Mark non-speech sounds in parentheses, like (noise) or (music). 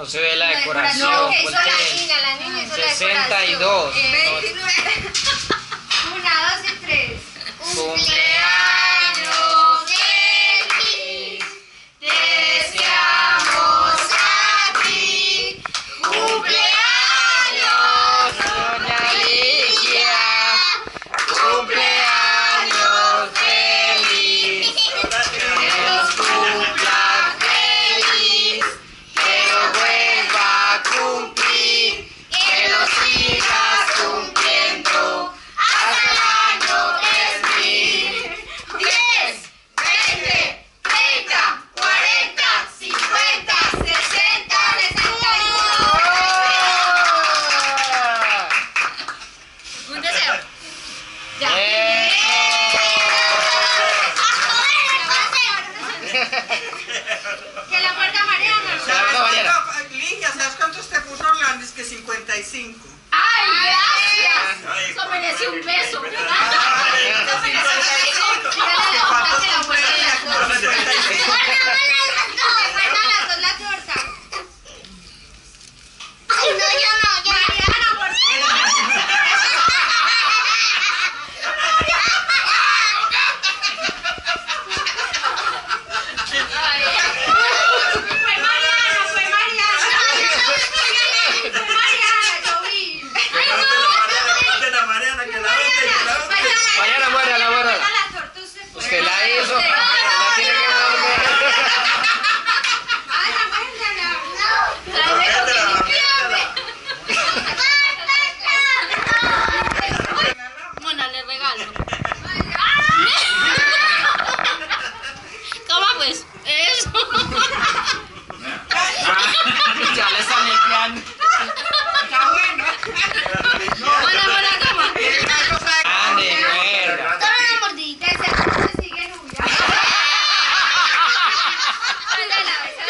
No se ve la decoración. No, que la niña, la niña la decoración. 29. 1, 2 y 3. (laughs) ¡Ay, gracias! Eso merece un beso. Mandela.